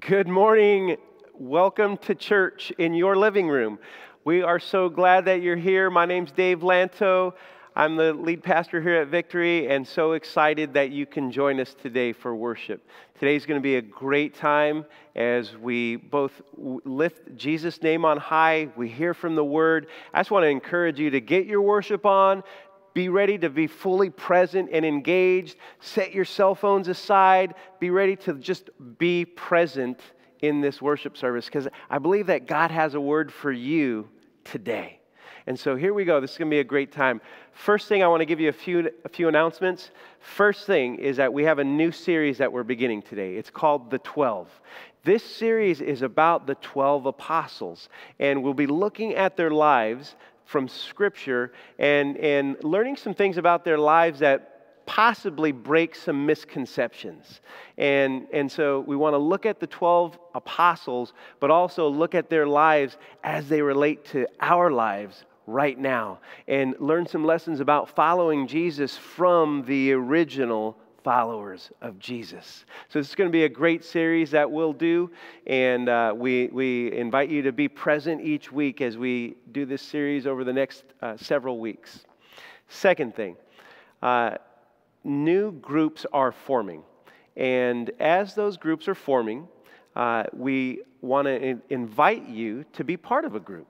Good morning. Welcome to church in your living room. We are so glad that you're here. My name's Dave Lanto. I'm the lead pastor here at Victory and so excited that you can join us today for worship. Today's going to be a great time as we both lift Jesus' name on high, we hear from the word. I just want to encourage you to get your worship on, be ready to be fully present and engaged. Set your cell phones aside. Be ready to just be present in this worship service because I believe that God has a word for you today. And so here we go. This is going to be a great time. First thing, I want to give you a few, a few announcements. First thing is that we have a new series that we're beginning today. It's called The 12. This series is about the 12 apostles, and we'll be looking at their lives from Scripture and, and learning some things about their lives that possibly break some misconceptions. And, and so we want to look at the 12 apostles, but also look at their lives as they relate to our lives right now and learn some lessons about following Jesus from the original followers of Jesus. So, this is going to be a great series that we'll do, and uh, we, we invite you to be present each week as we do this series over the next uh, several weeks. Second thing, uh, new groups are forming, and as those groups are forming, uh, we want to invite you to be part of a group.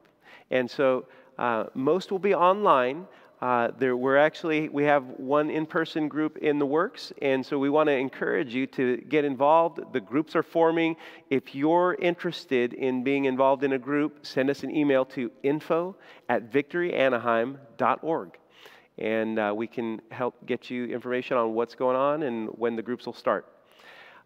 And so, uh, most will be online. Uh, there, we're actually we have one in-person group in the works, and so we want to encourage you to get involved. The groups are forming. If you're interested in being involved in a group, send us an email to info at victoryanaheim.org, and uh, we can help get you information on what's going on and when the groups will start.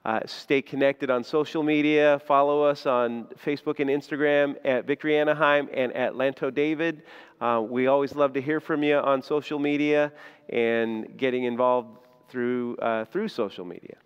Uh, stay connected on social media. Follow us on Facebook and Instagram at Victory Anaheim and at Lanto David. Uh, we always love to hear from you on social media and getting involved through, uh, through social media.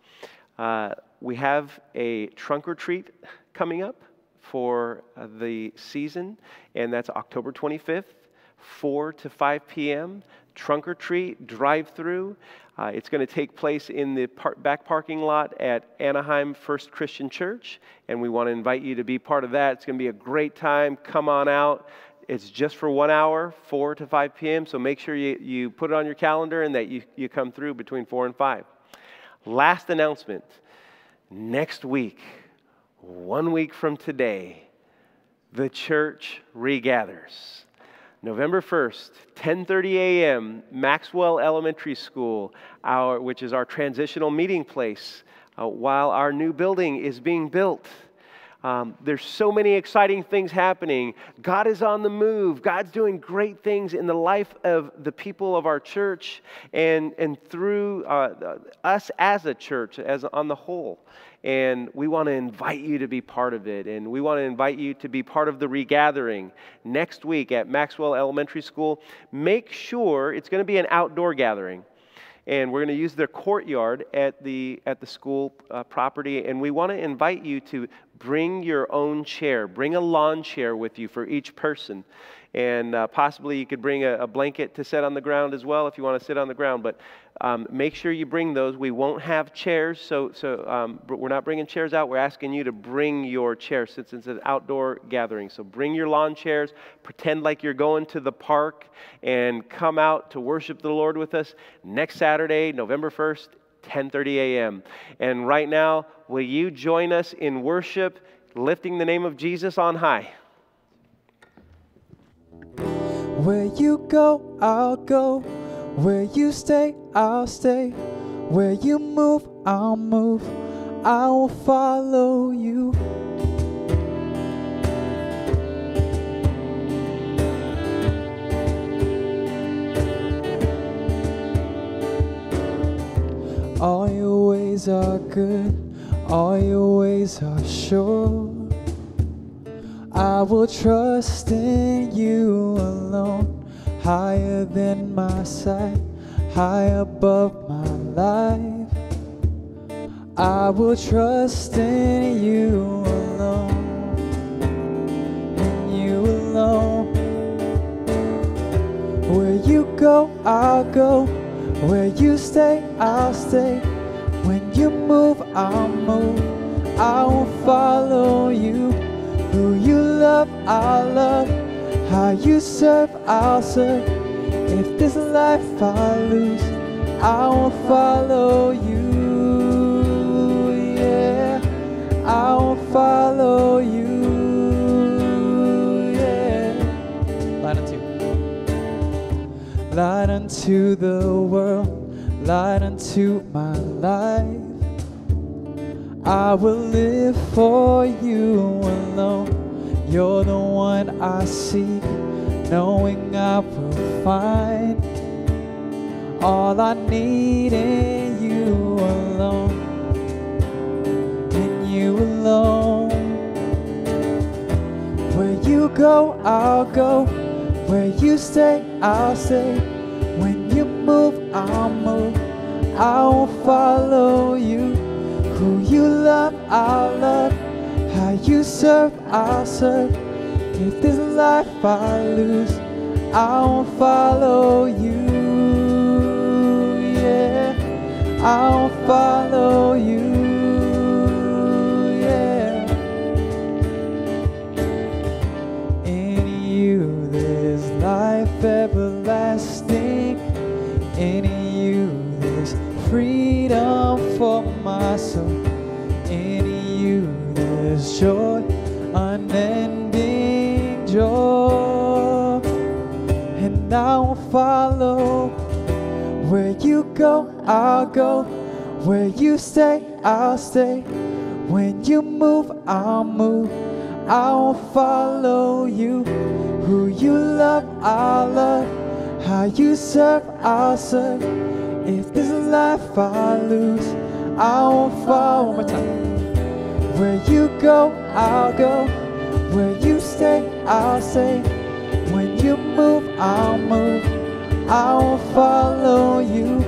Uh, we have a trunk or treat coming up for uh, the season, and that's October 25th, 4 to 5 p.m. Trunk or treat, drive through. Uh, it's going to take place in the par- back parking lot at Anaheim First Christian Church, and we want to invite you to be part of that. It's going to be a great time. Come on out. It's just for one hour, 4 to 5 p.m., so make sure you, you put it on your calendar and that you, you come through between 4 and 5. Last announcement next week, one week from today, the church regathers. November 1st, 10:30 a.m., Maxwell Elementary School, our, which is our transitional meeting place, uh, while our new building is being built. Um, there's so many exciting things happening. God is on the move. God's doing great things in the life of the people of our church and, and through uh, us as a church, as on the whole. And we want to invite you to be part of it. And we want to invite you to be part of the regathering next week at Maxwell Elementary School. Make sure it's going to be an outdoor gathering and we're going to use their courtyard at the at the school uh, property and we want to invite you to bring your own chair. Bring a lawn chair with you for each person. And uh, possibly you could bring a, a, blanket to set on the ground as well if you want to sit on the ground. But um, make sure you bring those. We won't have chairs, so, so um, we're not bringing chairs out. We're asking you to bring your chair since it's an outdoor gathering. So bring your lawn chairs, pretend like you're going to the park, and come out to worship the Lord with us next Saturday, November 1st 10:30 a.m. And right now, will you join us in worship, lifting the name of Jesus on high? Where you go, I'll go. Where you stay, I'll stay. Where you move, I'll move. I will follow you. All your ways are good, all your ways are sure. I will trust in you alone, higher than my sight, high above my life. I will trust in you alone, in you alone. Where you go, I'll go. Where you stay, I'll stay. When you move, I'll move. I will follow. you. Who you love, I'll love. How you serve, I'll serve. If this life I lose, I will follow you. Yeah, I will follow you. Light unto the world, light unto my life. I will live for you alone. You're the one I seek, knowing I will find all I need in you alone. In you alone. Where you go, I'll go. Where you stay, I'll stay. When you move, I'll move. I will follow you. Who you love, I'll love. How you serve, I'll serve. If this life I lose, I will follow you. Yeah, I will follow you. Joy, unending joy. And I will follow where you go, I'll go. Where you stay, I'll stay. When you move, I'll move. I will follow you. Who you love, I'll love. How you serve, I'll serve. If this life I lose, I will follow. One more time. Where you go, I'll go. Where you stay, I'll stay. When you move, I'll move. I will follow you.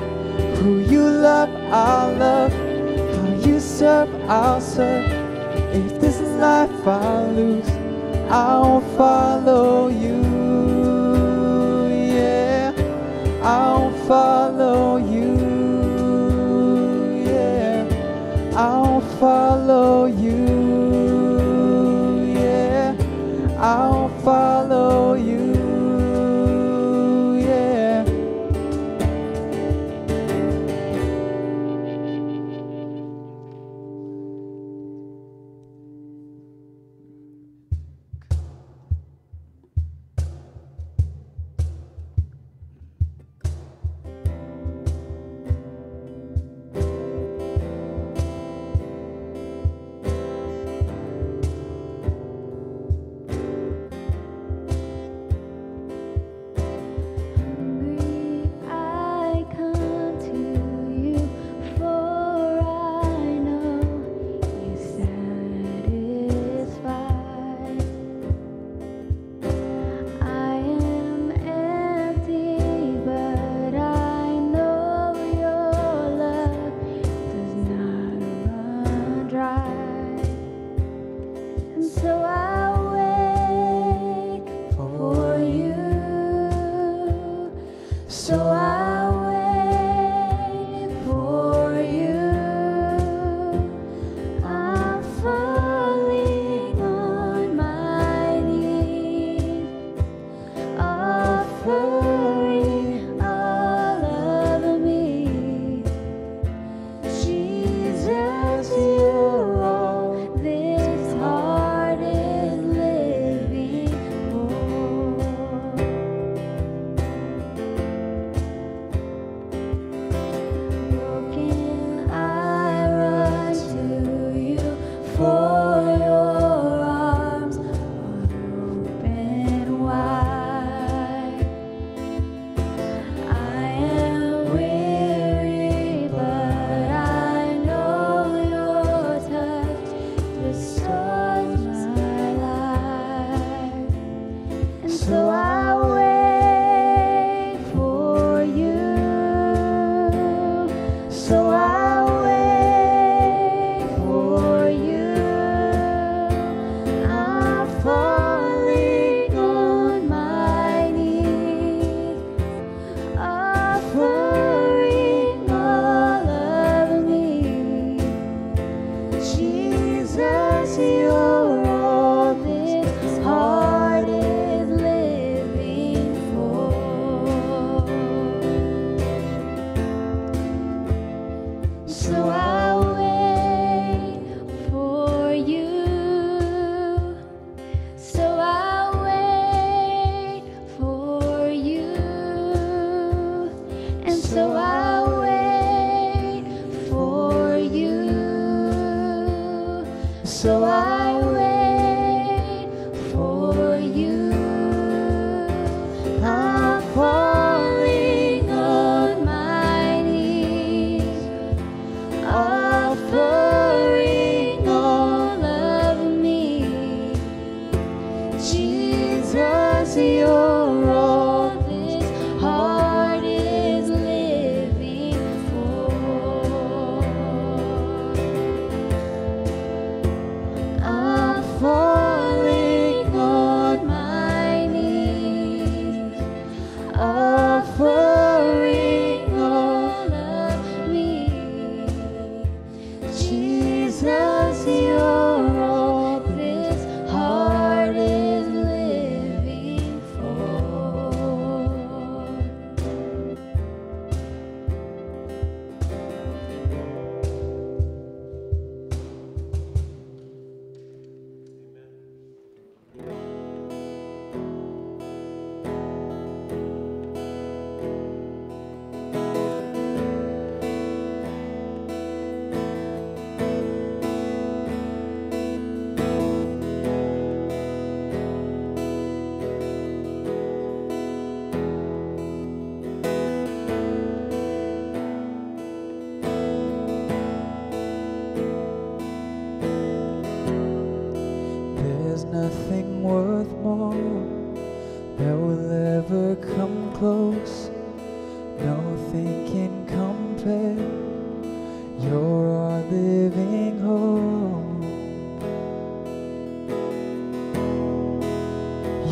Who you love, I'll love. How you serve, I'll serve. If this life I lose, I will follow you. Yeah, I will follow you. Follow you. Yeah, I will follow you.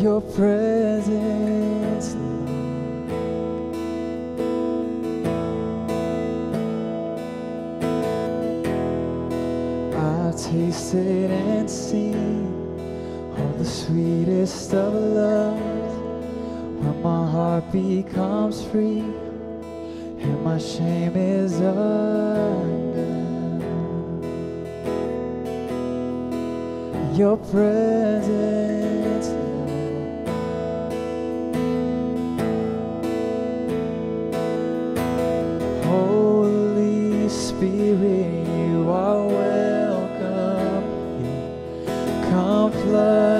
your presence. I've tasted and seen all the sweetest of loves. When my heart becomes free and my shame is undone. Your presence. Spirit, you are welcome. Come flood.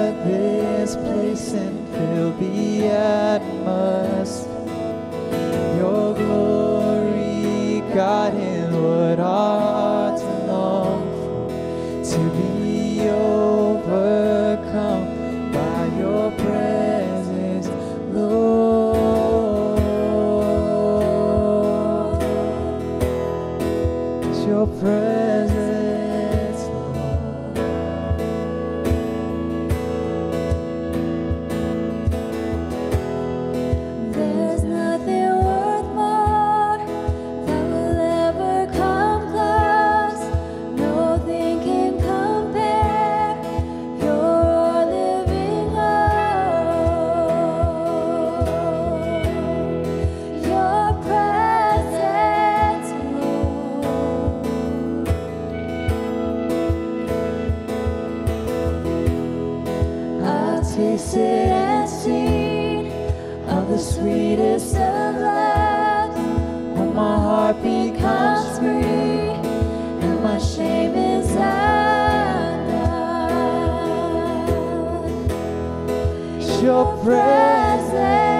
your presence.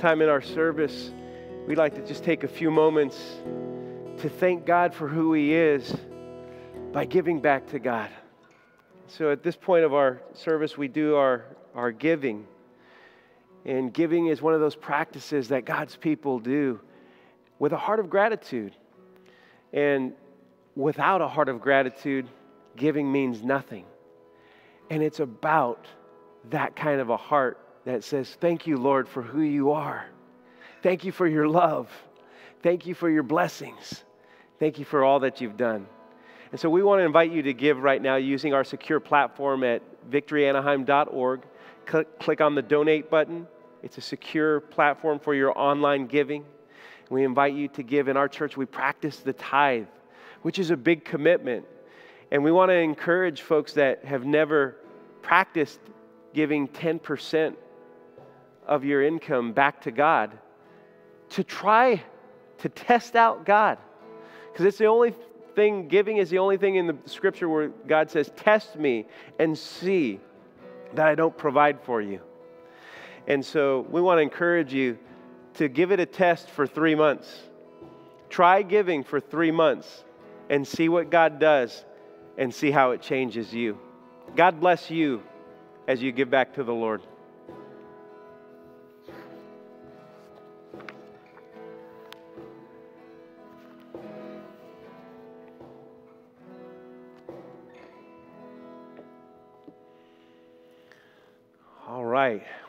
Time in our service, we'd like to just take a few moments to thank God for who He is by giving back to God. So at this point of our service, we do our, our giving. And giving is one of those practices that God's people do with a heart of gratitude. And without a heart of gratitude, giving means nothing. And it's about that kind of a heart that says, Thank you, Lord, for who you are. Thank you for your love. Thank you for your blessings. Thank you for all that you've done. And so we want to invite you to give right now using our secure platform at victoryanaheim.org. Click, click on the donate button. It's a secure platform for your online giving. We invite you to give. In our church, we practice the tithe, which is a big commitment. And we want to encourage folks that have never practiced giving 10% of your income back to God to try to test out God. Because it's the only thing, giving is the only thing in the scripture where God says, Test me and see that I don't provide for you. And so we want to encourage you to give it a test for three months. Try giving for three months and see what God does and see how it changes you. God bless you as you give back to the Lord.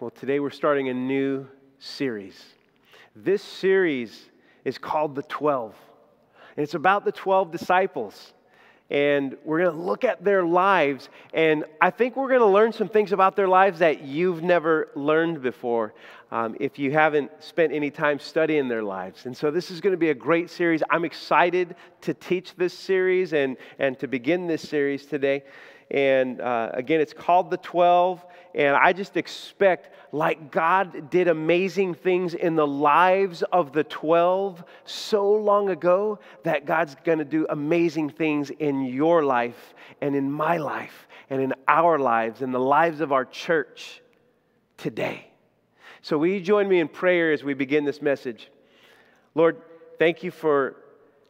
Well, today we're starting a new series. This series is called The 12, and it's about the 12 disciples. And we're going to look at their lives, and I think we're going to learn some things about their lives that you've never learned before um, if you haven't spent any time studying their lives. And so, this is going to be a great series. I'm excited to teach this series and, and to begin this series today. And uh, again, it's called the 12. And I just expect, like God did amazing things in the lives of the 12 so long ago, that God's going to do amazing things in your life and in my life and in our lives and the lives of our church today. So, will you join me in prayer as we begin this message? Lord, thank you for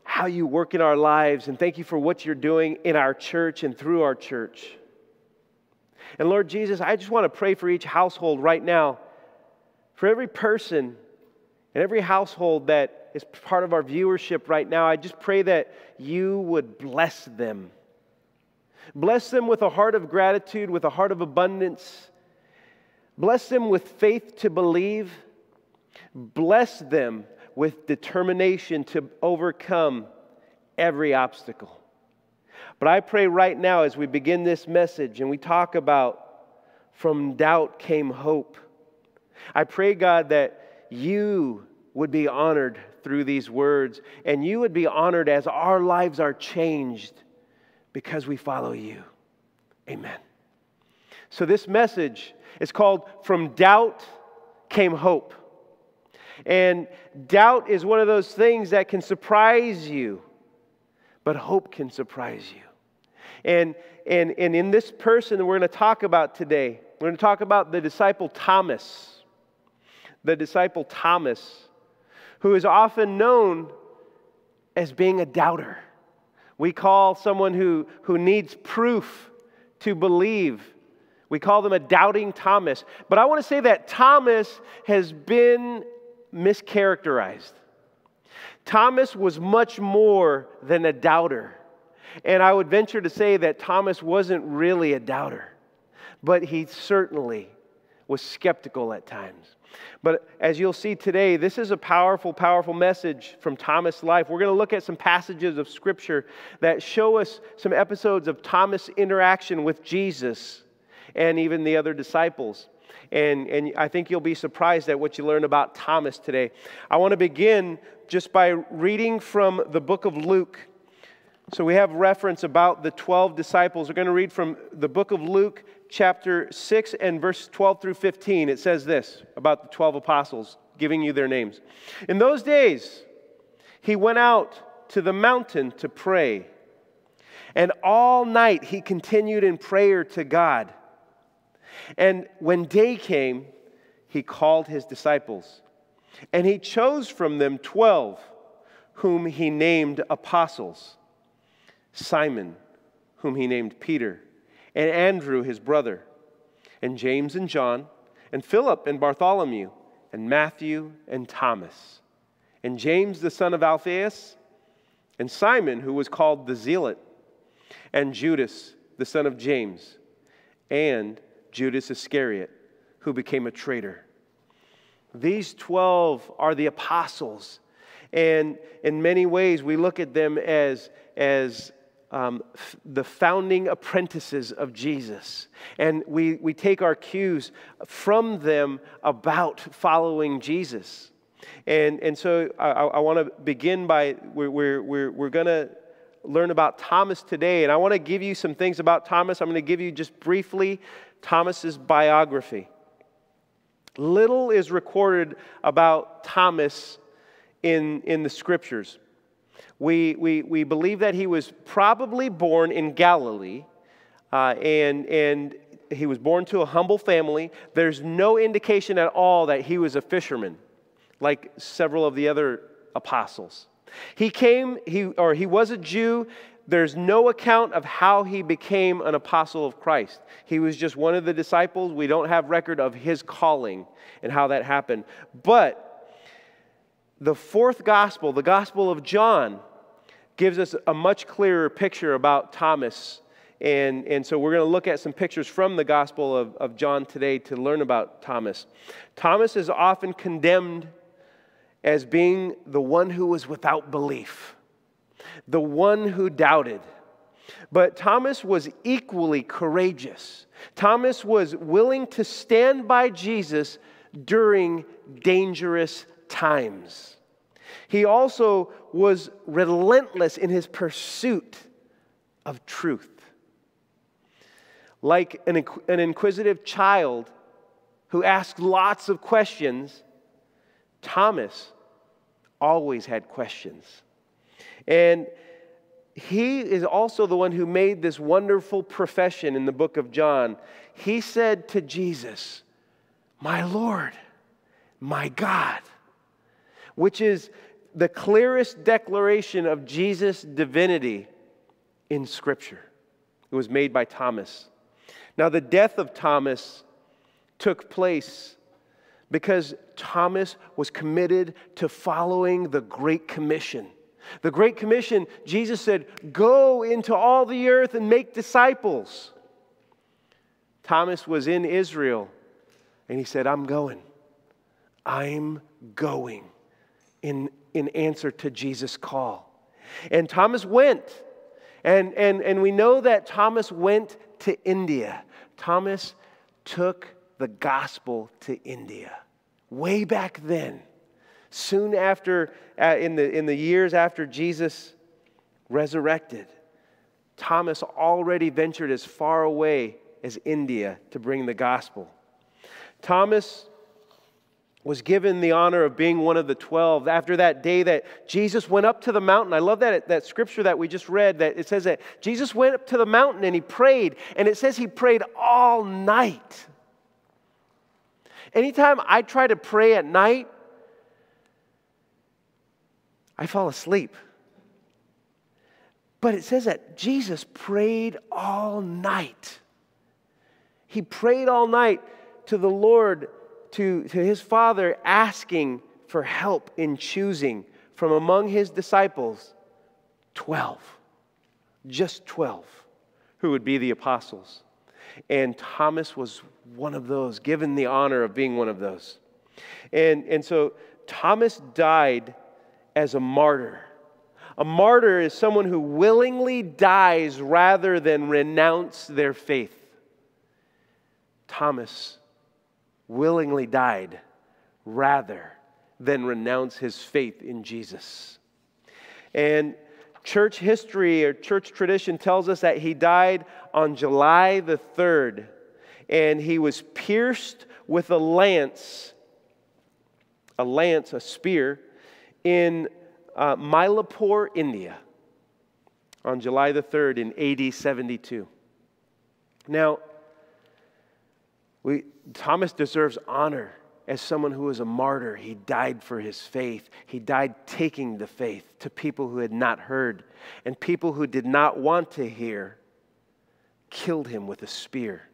how you work in our lives, and thank you for what you're doing in our church and through our church. And Lord Jesus, I just want to pray for each household right now, for every person and every household that is part of our viewership right now. I just pray that you would bless them. Bless them with a heart of gratitude, with a heart of abundance. Bless them with faith to believe. Bless them with determination to overcome every obstacle. But I pray right now as we begin this message and we talk about from doubt came hope. I pray, God, that you would be honored through these words and you would be honored as our lives are changed because we follow you. Amen. So, this message is called From Doubt Came Hope. And doubt is one of those things that can surprise you, but hope can surprise you. And, and, and in this person we're going to talk about today, we're going to talk about the disciple Thomas. The disciple Thomas, who is often known as being a doubter. We call someone who, who needs proof to believe. We call them a doubting Thomas. But I want to say that Thomas has been mischaracterized. Thomas was much more than a doubter. And I would venture to say that Thomas wasn't really a doubter, but he certainly was skeptical at times. But as you'll see today, this is a powerful, powerful message from Thomas' life. We're going to look at some passages of Scripture that show us some episodes of Thomas' interaction with Jesus and even the other disciples. And, and I think you'll be surprised at what you learn about Thomas today. I want to begin just by reading from the book of Luke. So we have reference about the 12 disciples. We're going to read from the book of Luke, chapter 6, and verse 12 through 15. It says this about the 12 apostles, giving you their names. In those days, he went out to the mountain to pray. And all night he continued in prayer to God. And when day came, he called his disciples. And he chose from them 12, whom he named apostles Simon, whom he named Peter, and Andrew, his brother, and James and John, and Philip and Bartholomew, and Matthew and Thomas, and James the son of Alphaeus, and Simon, who was called the Zealot, and Judas the son of James, and Judas Iscariot, who became a traitor. These 12 are the apostles. And in many ways, we look at them as, as um, f- the founding apprentices of Jesus. And we, we take our cues from them about following Jesus. And, and so I, I want to begin by, we're, we're, we're, we're going to learn about Thomas today. And I want to give you some things about Thomas. I'm going to give you just briefly Thomas's biography. Little is recorded about Thomas in, in the scriptures. We, we, we believe that he was probably born in Galilee, uh, and, and he was born to a humble family. There's no indication at all that he was a fisherman, like several of the other apostles. He came, he, or he was a Jew there's no account of how he became an apostle of Christ. He was just one of the disciples. We don't have record of his calling and how that happened. But the fourth gospel, the Gospel of John, gives us a much clearer picture about Thomas. And, and so we're going to look at some pictures from the Gospel of, of John today to learn about Thomas. Thomas is often condemned as being the one who was without belief the one who doubted. But Thomas was equally courageous. Thomas was willing to stand by Jesus during dangerous times. He also was relentless in his pursuit of truth. like an, an inquisitive child who asked lots of questions, Thomas always had questions. And he is also the one who made this wonderful profession in the book of John. He said to Jesus, My Lord, my God, which is the clearest declaration of Jesus' divinity in Scripture. It was made by Thomas. Now, the death of Thomas took place because Thomas was committed to following the Great Commission. The Great Commission, Jesus said, Go into all the earth and make disciples. Thomas was in Israel and he said, I'm going. I'm going in, in answer to Jesus' call. And Thomas went. And, and, and we know that Thomas went to India. Thomas took the gospel to India way back then soon after, uh, in, the, in the years after Jesus resurrected, Thomas already ventured as far away as India to bring the gospel. Thomas was given the honor of being one of the 12 after that day that Jesus went up to the mountain. I love that, that scripture that we just read that it says that Jesus went up to the mountain and he prayed, and it says he prayed all night. Anytime I try to pray at night, I fall asleep. But it says that Jesus prayed all night. He prayed all night to the Lord, to, to his Father, asking for help in choosing from among his disciples 12, just 12, who would be the apostles. And Thomas was one of those, given the honor of being one of those. And, and so Thomas died as a martyr. A martyr is someone who willingly dies rather than renounce their faith. Thomas willingly died rather than renounce his faith in Jesus. And church history or church tradition tells us that he died on July the 3rd, and he was pierced with a lance, a lance, a spear, in uh, Mylapore, India, on July the 3rd in AD 72. Now, we, Thomas deserves honor as someone who was a martyr. He died for his faith. He died taking the faith to people who had not heard, and people who did not want to hear killed him with a spear.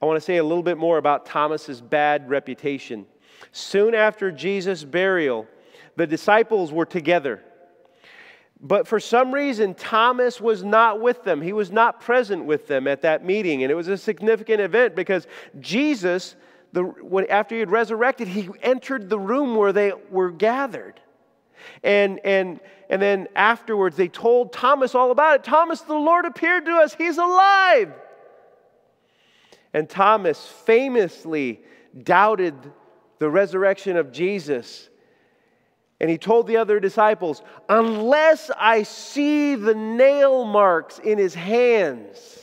I want to say a little bit more about Thomas's bad reputation. Soon after Jesus' burial, the disciples were together. But for some reason, Thomas was not with them. He was not present with them at that meeting. And it was a significant event because Jesus, the, when, after he had resurrected, he entered the room where they were gathered. And, and, and then afterwards, they told Thomas all about it. Thomas, the Lord appeared to us. He's alive. And Thomas famously doubted the resurrection of Jesus. And he told the other disciples, Unless I see the nail marks in his hands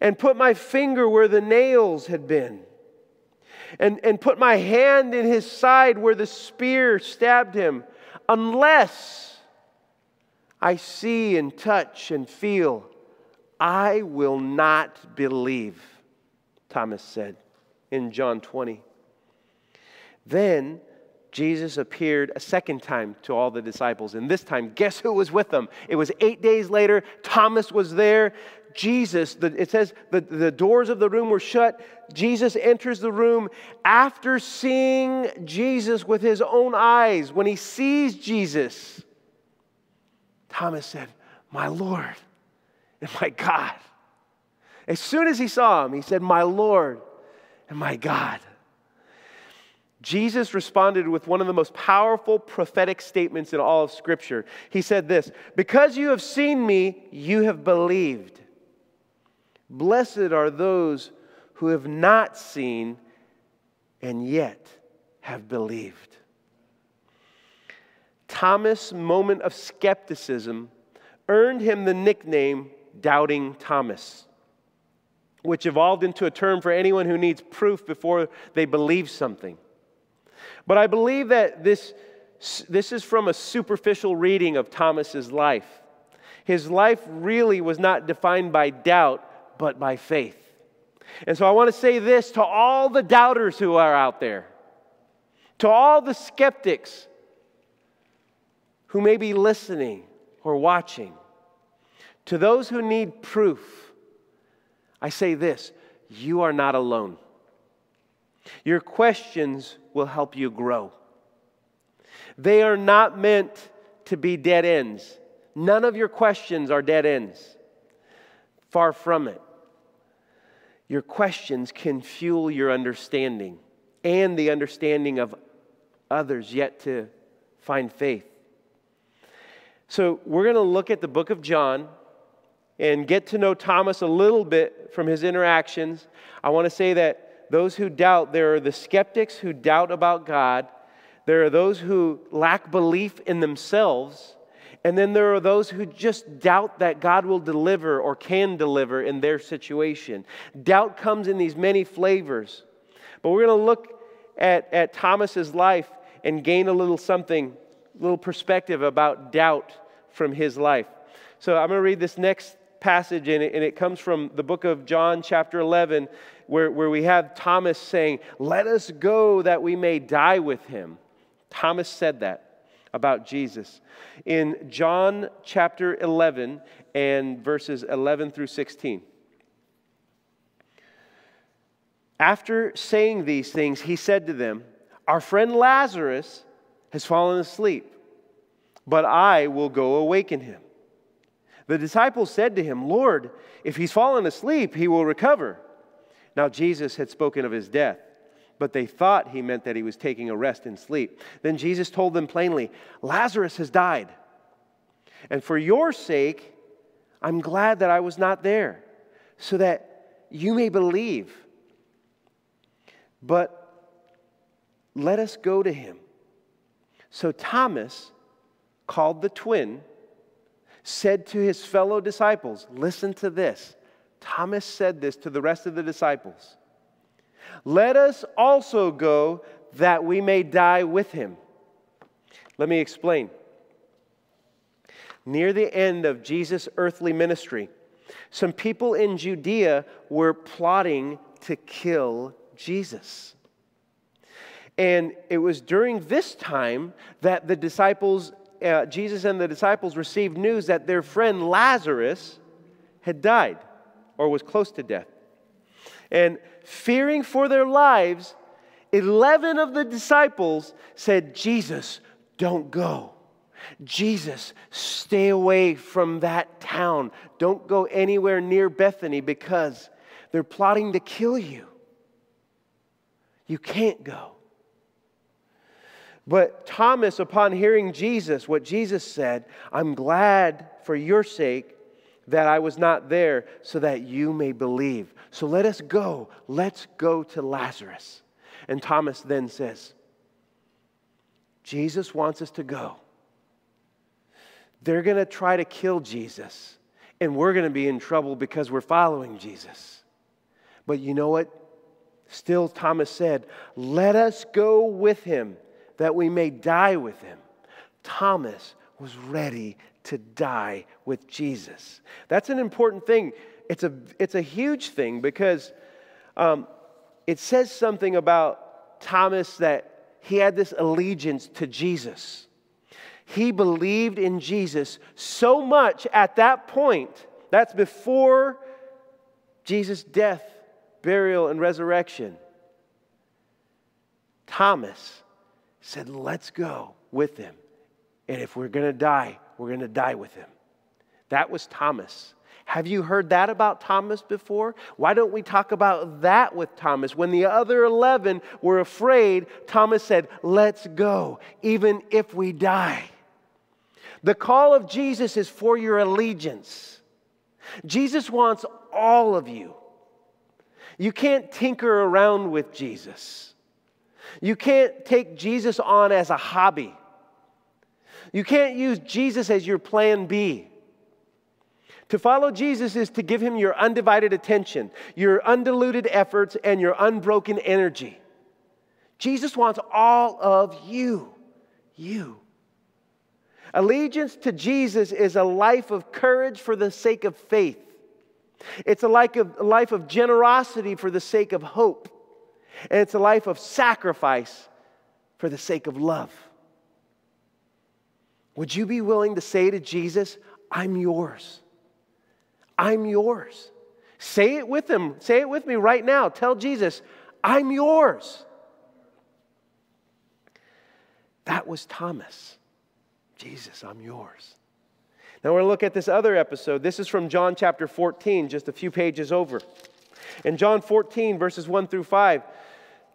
and put my finger where the nails had been, and, and put my hand in his side where the spear stabbed him, unless I see and touch and feel, I will not believe, Thomas said in John 20. Then Jesus appeared a second time to all the disciples. And this time, guess who was with them? It was eight days later. Thomas was there. Jesus, the, it says the, the doors of the room were shut. Jesus enters the room after seeing Jesus with his own eyes. When he sees Jesus, Thomas said, My Lord and my God. As soon as he saw him, he said, My Lord and my God. Jesus responded with one of the most powerful prophetic statements in all of Scripture. He said this Because you have seen me, you have believed. Blessed are those who have not seen and yet have believed. Thomas' moment of skepticism earned him the nickname doubting Thomas, which evolved into a term for anyone who needs proof before they believe something. But I believe that this, this is from a superficial reading of Thomas's life. His life really was not defined by doubt, but by faith. And so I want to say this to all the doubters who are out there, to all the skeptics who may be listening or watching, to those who need proof, I say this you are not alone. Your questions will help you grow. They are not meant to be dead ends. None of your questions are dead ends. Far from it. Your questions can fuel your understanding and the understanding of others yet to find faith. So, we're going to look at the book of John and get to know Thomas a little bit from his interactions. I want to say that those who doubt, there are the skeptics who doubt about God, there are those who lack belief in themselves, and then there are those who just doubt that God will deliver or can deliver in their situation. Doubt comes in these many flavors. But we're going to look at, at Thomas's life and gain a little something a little perspective about doubt from his life. So I'm going to read this next passage, and it, and it comes from the book of John, chapter 11, where, where we have Thomas saying, Let us go that we may die with him. Thomas said that about Jesus. In John chapter 11 and verses 11 through 16. After saying these things, he said to them, Our friend Lazarus has fallen asleep, but I will go awaken him. The disciples said to him, Lord, if he's fallen asleep, he will recover. Now, Jesus had spoken of his death, but they thought he meant that he was taking a rest in sleep. Then Jesus told them plainly, Lazarus has died. And for your sake, I'm glad that I was not there, so that you may believe. But let us go to him. So Thomas, called the twin, said to his fellow disciples, Listen to this. Thomas said this to the rest of the disciples Let us also go that we may die with him. Let me explain. Near the end of Jesus' earthly ministry, some people in Judea were plotting to kill Jesus. And it was during this time that the disciples, uh, Jesus and the disciples received news that their friend Lazarus had died or was close to death. And fearing for their lives, 11 of the disciples said, Jesus, don't go. Jesus, stay away from that town. Don't go anywhere near Bethany because they're plotting to kill you. You can't go. But Thomas, upon hearing Jesus, what Jesus said, I'm glad for your sake that I was not there so that you may believe. So let us go. Let's go to Lazarus. And Thomas then says, Jesus wants us to go. They're going to try to kill Jesus, and we're going to be in trouble because we're following Jesus. But you know what? Still, Thomas said, Let us go with him that we may die with him. Thomas was ready to die with Jesus. That's an important thing. It's a, it's a huge thing because um, it says something about Thomas that he had this allegiance to Jesus. He believed in Jesus so much at that point, that's before Jesus' death, burial, and resurrection. Thomas said, Let's go with him. And if we're going to die, we're going to die with him. That was Thomas. Have you heard that about Thomas before? Why don't we talk about that with Thomas? When the other 11 were afraid, Thomas said, Let's go, even if we die. The call of Jesus is for your allegiance. Jesus wants all of you. You can't tinker around with Jesus. You can't take Jesus on as a hobby. You can't use Jesus as your plan B. To follow Jesus is to give him your undivided attention, your undiluted efforts, and your unbroken energy. Jesus wants all of you. You. Allegiance to Jesus is a life of courage for the sake of faith. It's a life of, a life of generosity for the sake of hope. And it's a life of sacrifice for the sake of love. Would you be willing to say to Jesus, I'm yours? I'm yours. Say it with him. Say it with me right now. Tell Jesus, I'm yours. That was Thomas. Jesus, I'm yours. Now we're going to look at this other episode. This is from John chapter 14, just a few pages over. In John 14, verses 1 through 5,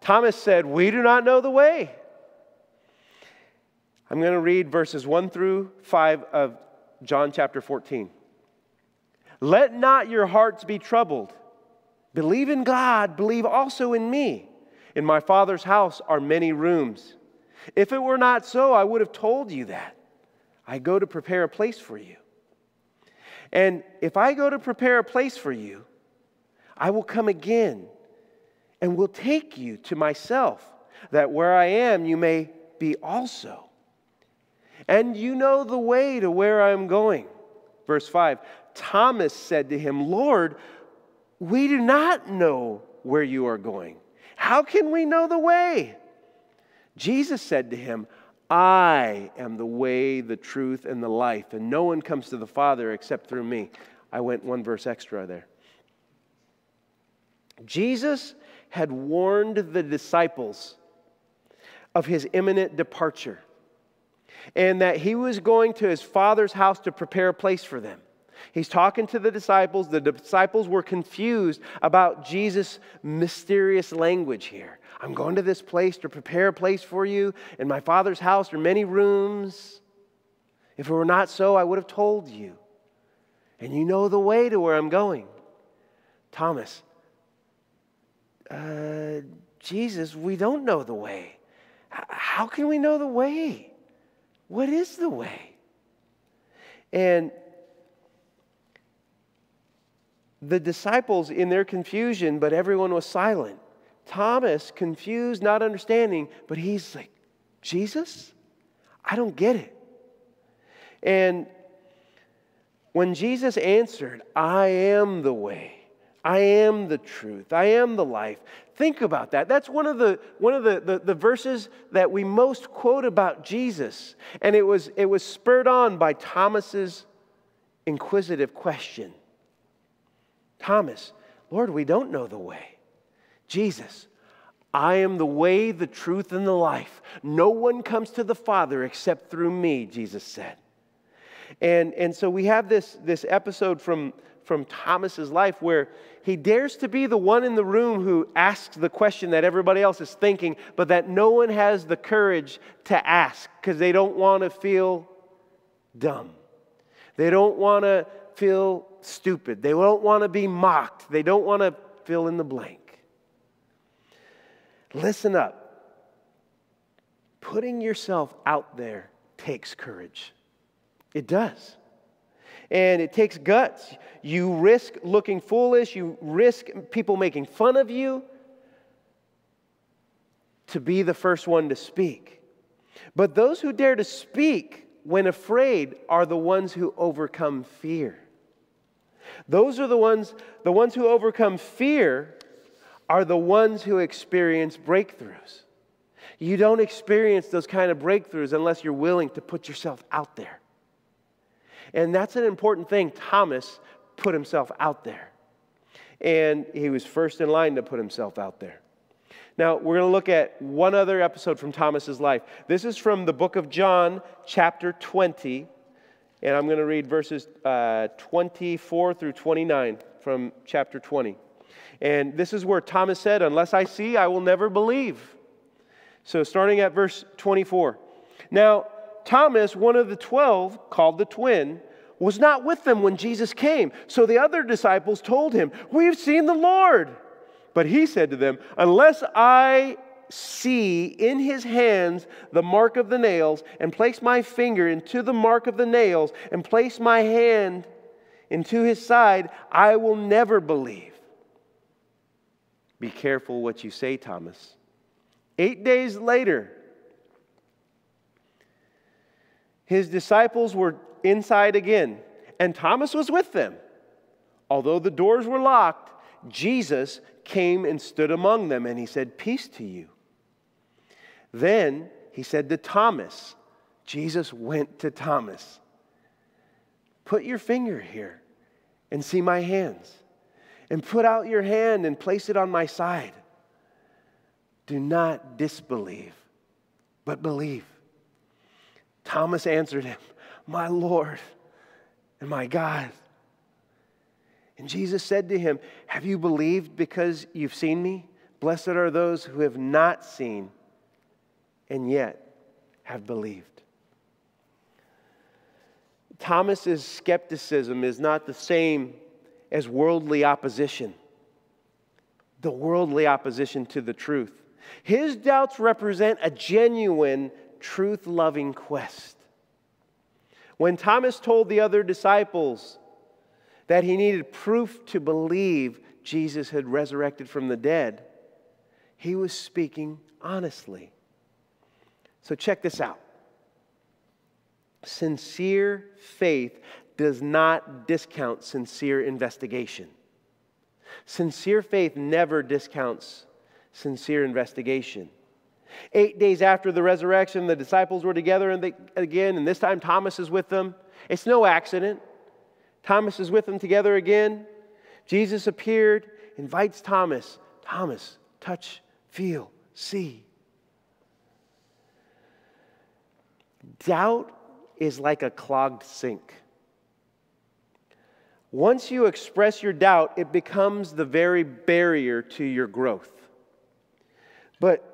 Thomas said, We do not know the way. I'm going to read verses 1 through 5 of John chapter 14. Let not your hearts be troubled. Believe in God, believe also in me. In my Father's house are many rooms. If it were not so, I would have told you that. I go to prepare a place for you. And if I go to prepare a place for you, I will come again and will take you to myself, that where I am, you may be also. And you know the way to where I am going. Verse 5 Thomas said to him, Lord, we do not know where you are going. How can we know the way? Jesus said to him, I am the way, the truth, and the life, and no one comes to the Father except through me. I went one verse extra there. Jesus had warned the disciples of his imminent departure and that he was going to his Father's house to prepare a place for them. He's talking to the disciples. The disciples were confused about Jesus' mysterious language here. I'm going to this place to prepare a place for you. In my Father's house are many rooms. If it were not so, I would have told you. And you know the way to where I'm going. Thomas, uh, Jesus, we don't know the way. How can we know the way? What is the way? And the disciples, in their confusion, but everyone was silent. Thomas, confused, not understanding, but he's like, Jesus? I don't get it. And when Jesus answered, I am the way, I am the truth, I am the life, think about that. That's one of the, one of the, the, the verses that we most quote about Jesus. And it was, it was spurred on by Thomas's inquisitive question. Thomas, Lord, we don't know the way. Jesus, I am the way, the truth, and the life. No one comes to the Father except through me, Jesus said. And, and so we have this, this episode from, from Thomas's life where he dares to be the one in the room who asks the question that everybody else is thinking, but that no one has the courage to ask because they don't want to feel dumb. They don't want to feel stupid. They don't want to be mocked. They don't want to fill in the blank. Listen up. Putting yourself out there takes courage. It does. And it takes guts. You risk looking foolish, you risk people making fun of you to be the first one to speak. But those who dare to speak when afraid are the ones who overcome fear. Those are the ones, the ones who overcome fear are the ones who experience breakthroughs. You don't experience those kind of breakthroughs unless you're willing to put yourself out there. And that's an important thing. Thomas put himself out there. And he was first in line to put himself out there. Now, we're going to look at one other episode from Thomas's life. This is from the book of John, chapter 20, and I'm going to read verses uh, 24 through 29 from chapter 20. And this is where Thomas said, Unless I see, I will never believe. So, starting at verse 24. Now, Thomas, one of the twelve, called the twin, was not with them when Jesus came. So the other disciples told him, We've seen the Lord. But he said to them, Unless I see in his hands the mark of the nails, and place my finger into the mark of the nails, and place my hand into his side, I will never believe. Be careful what you say, Thomas. Eight days later, his disciples were inside again, and Thomas was with them. Although the doors were locked, Jesus came and stood among them, and he said, Peace to you. Then he said to Thomas, Jesus went to Thomas, Put your finger here and see my hands, and put out your hand and place it on my side. Do not disbelieve, but believe. Thomas answered him, My Lord and my God. And Jesus said to him, Have you believed because you've seen me? Blessed are those who have not seen and yet have believed. Thomas's skepticism is not the same as worldly opposition, the worldly opposition to the truth. His doubts represent a genuine, truth loving quest. When Thomas told the other disciples that he needed proof to believe Jesus had resurrected from the dead, he was speaking honestly. So, check this out sincere faith does not discount sincere investigation. Sincere faith never discounts sincere investigation. Eight days after the resurrection, the disciples were together and they, again, and this time Thomas is with them. It's no accident. Thomas is with them together again. Jesus appeared, invites Thomas Thomas, touch, feel, see. Doubt is like a clogged sink. Once you express your doubt, it becomes the very barrier to your growth. But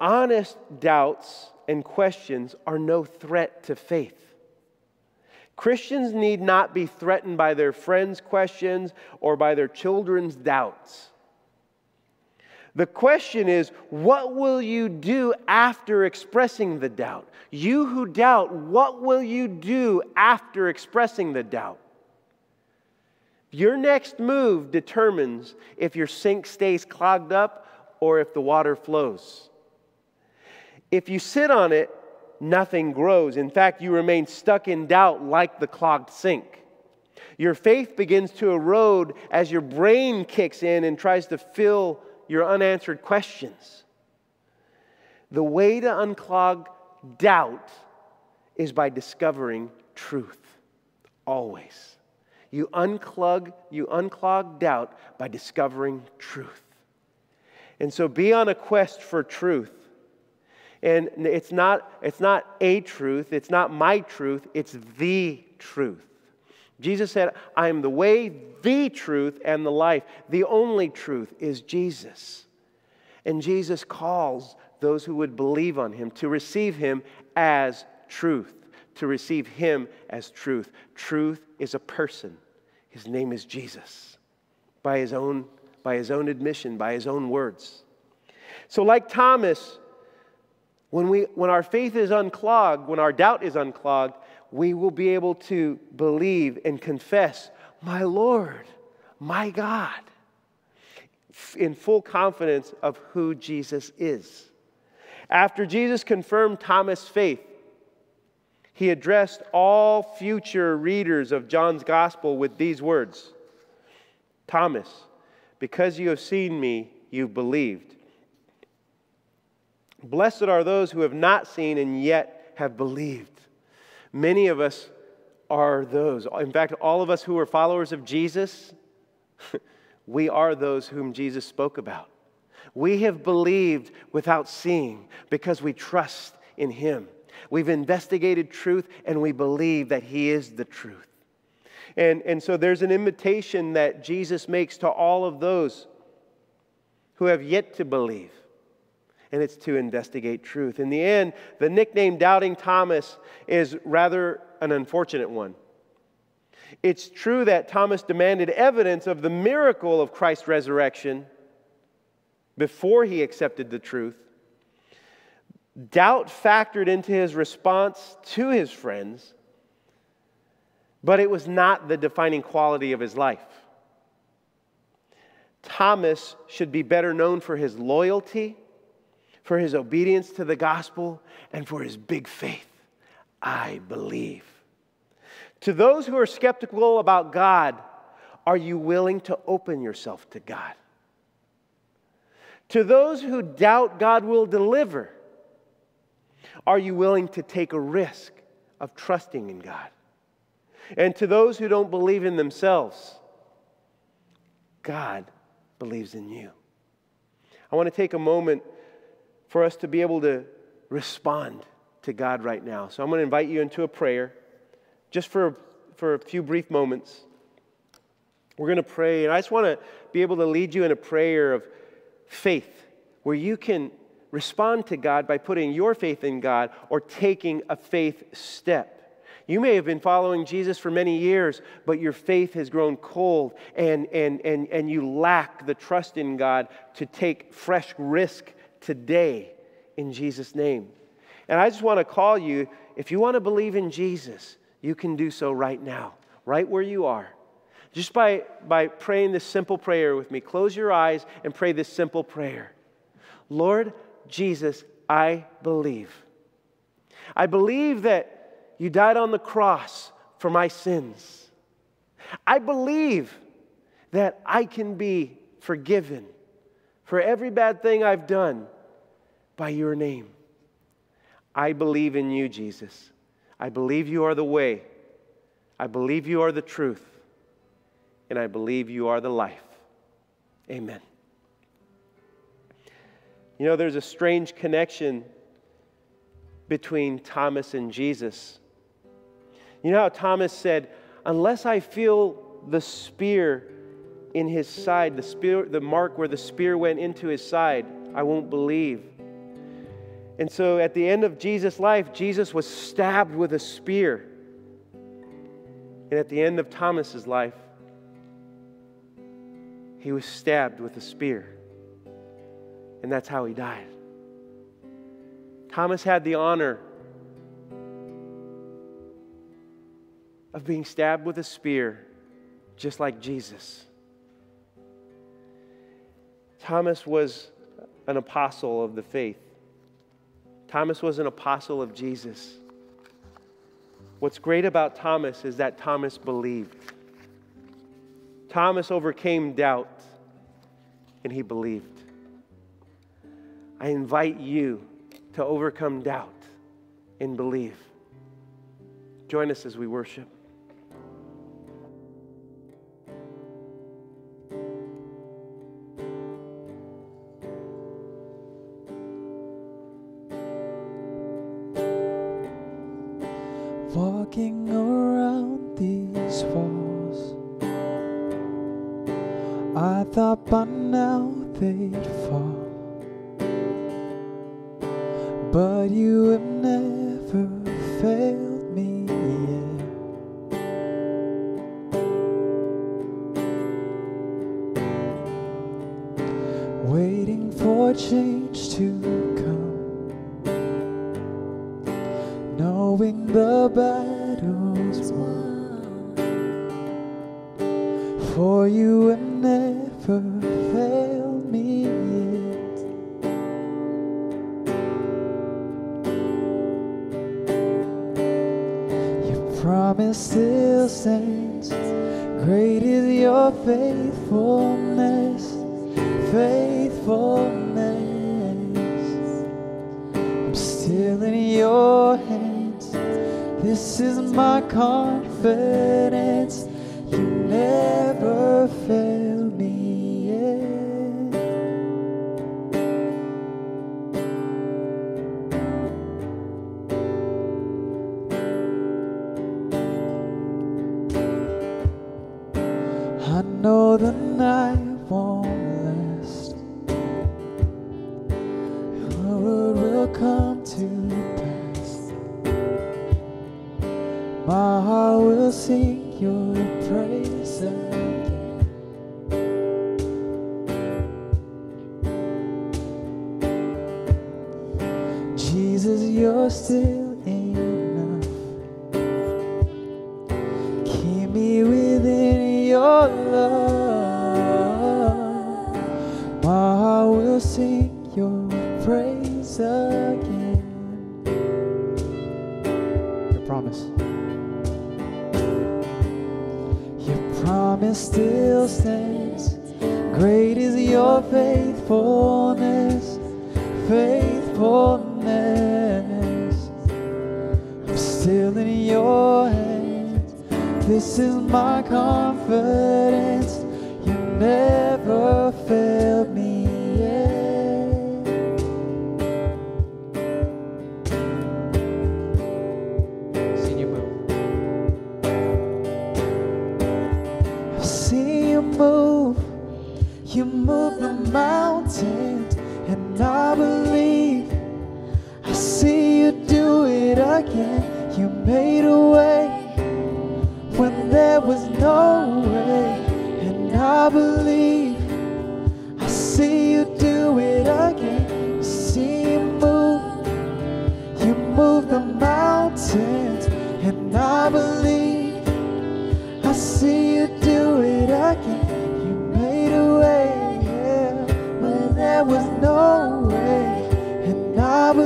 honest doubts and questions are no threat to faith. Christians need not be threatened by their friends' questions or by their children's doubts. The question is, what will you do after expressing the doubt? You who doubt, what will you do after expressing the doubt? Your next move determines if your sink stays clogged up or if the water flows. If you sit on it, nothing grows. In fact, you remain stuck in doubt like the clogged sink. Your faith begins to erode as your brain kicks in and tries to fill your unanswered questions. The way to unclog doubt is by discovering truth. Always. You unclog, you unclog doubt by discovering truth. And so be on a quest for truth. And it's not, it's not a truth, it's not my truth, it's the truth. Jesus said, I am the way, the truth, and the life. The only truth is Jesus. And Jesus calls those who would believe on him to receive him as truth, to receive him as truth. Truth is a person. His name is Jesus, by his own, by his own admission, by his own words. So, like Thomas, when, we, when our faith is unclogged, when our doubt is unclogged, we will be able to believe and confess, My Lord, my God, in full confidence of who Jesus is. After Jesus confirmed Thomas' faith, he addressed all future readers of John's gospel with these words Thomas, because you have seen me, you've believed. Blessed are those who have not seen and yet have believed. Many of us are those. In fact, all of us who are followers of Jesus, we are those whom Jesus spoke about. We have believed without seeing because we trust in Him. We've investigated truth and we believe that He is the truth. And, and so there's an invitation that Jesus makes to all of those who have yet to believe and it's to investigate truth. In the end, the nickname Doubting Thomas is rather an unfortunate one. It's true that Thomas demanded evidence of the miracle of Christ's resurrection before he accepted the truth. Doubt factored into his response to his friends. but it was not the defining quality of his life. Thomas should be better known for his loyalty, for his obedience to the gospel, and for his big faith. I believe. To those who are skeptical about God, are you willing to open yourself to God? To those who doubt God will deliver, are you willing to take a risk of trusting in God? And to those who don't believe in themselves, God believes in you. I want to take a moment for us to be able to respond to God right now. So I'm going to invite you into a prayer just for, for a few brief moments. We're going to pray, and I just want to be able to lead you in a prayer of faith where you can respond to God by putting your faith in God or taking a faith step. You may have been following Jesus for many years, but your faith has grown cold and, and, and, and you lack the trust in God to take fresh risk today in Jesus' name. And I just want to call you if you want to believe in Jesus, you can do so right now, right where you are. Just by, by praying this simple prayer with me. Close your eyes and pray this simple prayer Lord Jesus, I believe. I believe that you died on the cross for my sins. I believe that I can be forgiven for every bad thing I've done by your name. I believe in you, Jesus. I believe you are the way. I believe you are the truth. And I believe you are the life. Amen. You know, there's a strange connection between Thomas and Jesus. You know how Thomas said, Unless I feel the spear in his side, the, spear, the mark where the spear went into his side, I won't believe. And so at the end of Jesus' life, Jesus was stabbed with a spear. And at the end of Thomas's life, he was stabbed with a spear. And that's how he died. Thomas had the honor of being stabbed with a spear, just like Jesus. Thomas was an apostle of the faith. Thomas was an apostle of Jesus. What's great about Thomas is that Thomas believed. Thomas overcame doubt and he believed. I invite you to overcome doubt and believe. Join us as we worship.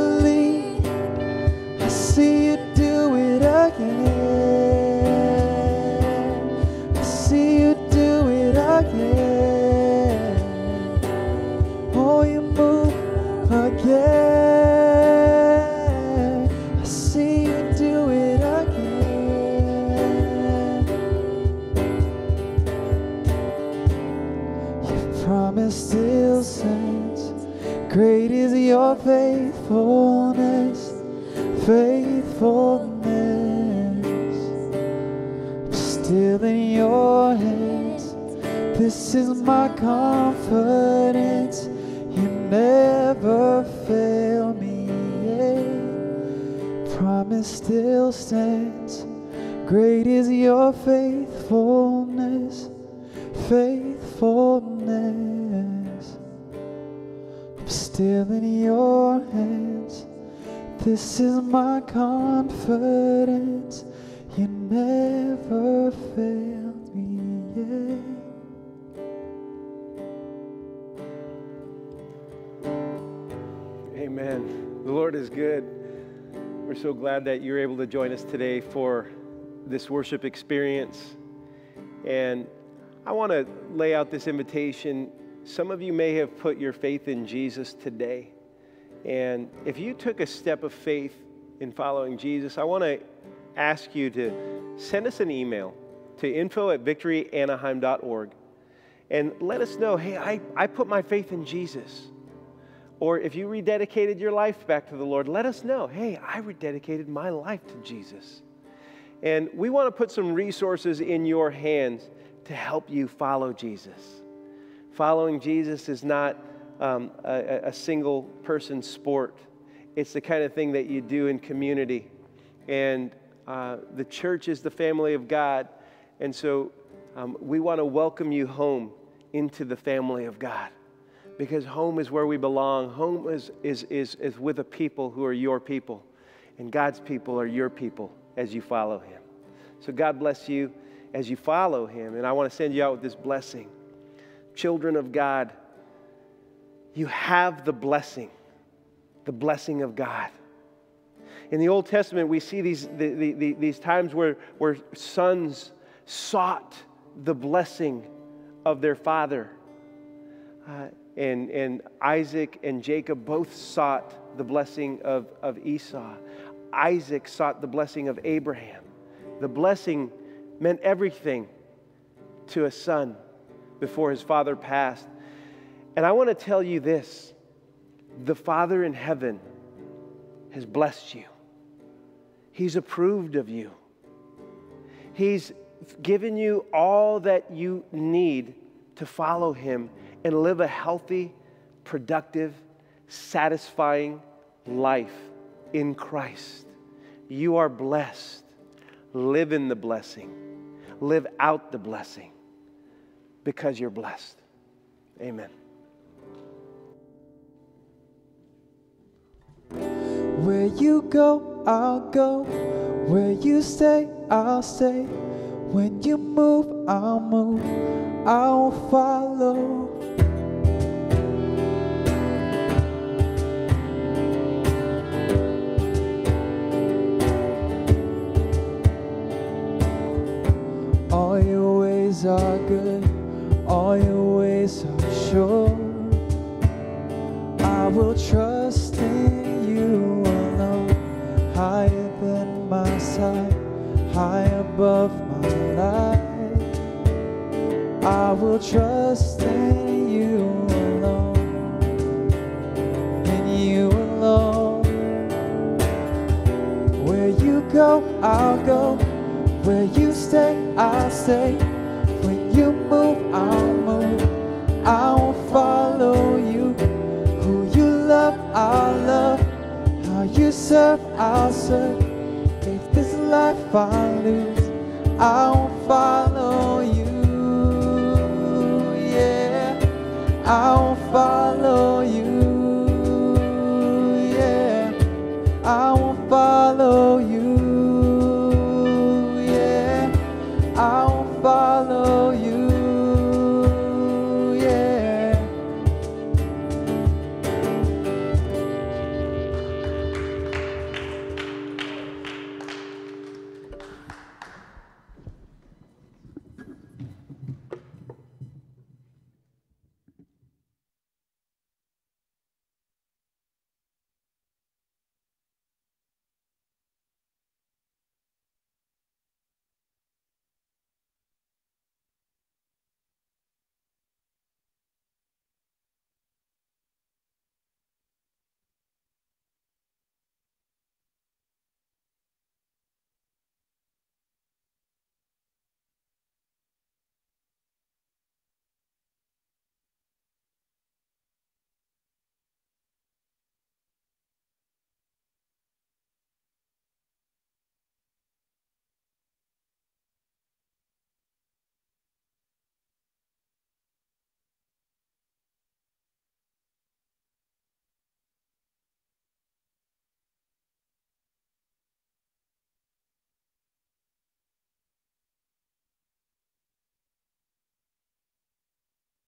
Believe. This is my confidence. You never failed me yet. Amen. The Lord is good. We're so glad that you're able to join us today for this worship experience. And I want to lay out this invitation. Some of you may have put your faith in Jesus today. And if you took a step of faith in following Jesus, I want to ask you to send us an email to info at victoryanaheim.org and let us know hey, I, I put my faith in Jesus. Or if you rededicated your life back to the Lord, let us know. Hey, I rededicated my life to Jesus. And we want to put some resources in your hands to help you follow Jesus. Following Jesus is not um, a, a single person sport, it's the kind of thing that you do in community. And uh, the church is the family of God. And so um, we want to welcome you home into the family of God because home is where we belong. Home is, is, is, is with a people who are your people, and God's people are your people as you follow Him. So God bless you as you follow Him, and I want to send you out with this blessing. Children of God, you have the blessing, the blessing of God. In the Old Testament, we see these, the, the, the, these times where, where sons sought the blessing of their father. Uh, and, and Isaac and Jacob both sought the blessing of, of Esau. Isaac sought the blessing of Abraham. The blessing meant everything to a son before his father passed. And I want to tell you this the Father in heaven has blessed you, He's approved of you, He's given you all that you need to follow Him and live a healthy, productive, satisfying life in Christ. You are blessed. Live in the blessing, live out the blessing because you're blessed. Amen. Where you go, I'll go. Where you stay, I'll stay. When you move, I'll move. I'll follow. All your ways are good, all your ways are sure. I will trust. High above my life. I will trust in you alone, in you alone. Where you go, I'll go. Where you stay, I'll stay. When you move, I'll move. I will follow you. Who you love, I'll love. How you serve, I'll serve. If life I lose, I will follow you. Yeah, I will follow you.